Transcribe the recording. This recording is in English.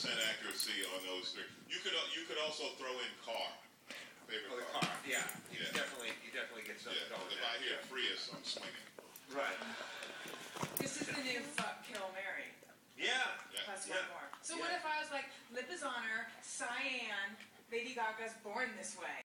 percent accuracy on those three. You could, uh, you could also throw in car, favorite Oh, the car. car, yeah, you Yeah. definitely, you definitely get something Yeah, going if. I hear Prius, I'm swinging. Right, This is the new fuck, kill, Mary. yeah, Yeah. Plus Yeah. one more. So what if I was like, lip is honor, cyan, Lady Gaga's born this way?